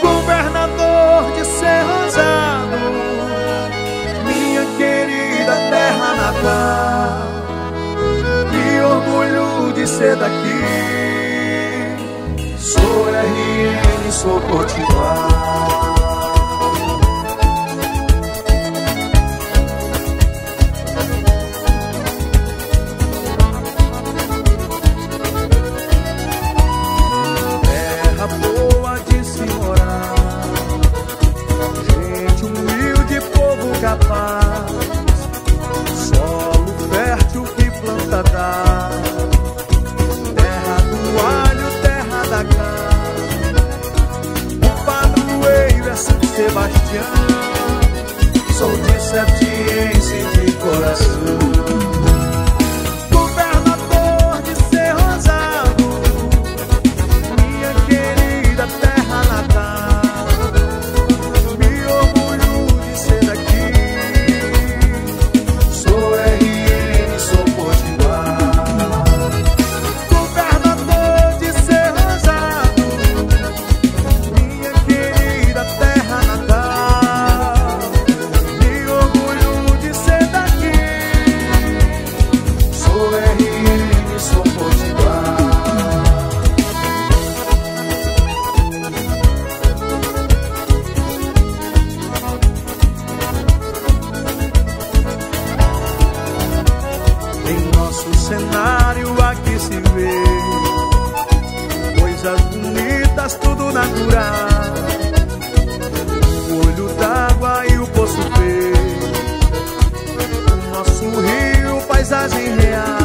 Governador de Serrazado, minha querida terra natal, me orgulho de ser daqui. Sou e sou Potiguar. Sebastião. Em nosso cenário aqui se vê coisas bonitas, tudo natural. O olho d'água e o poço feio. O nosso rio, paisagem real.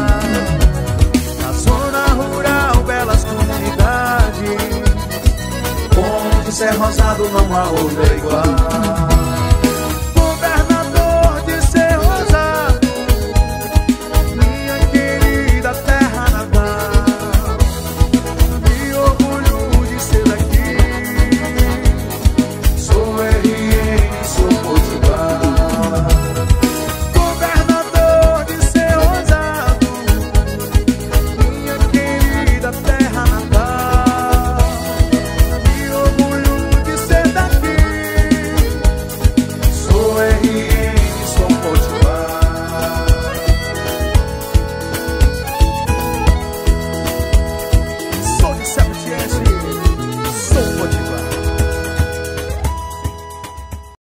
Na zona rural, belas comunidades. Onde ser rosado não há outra igual.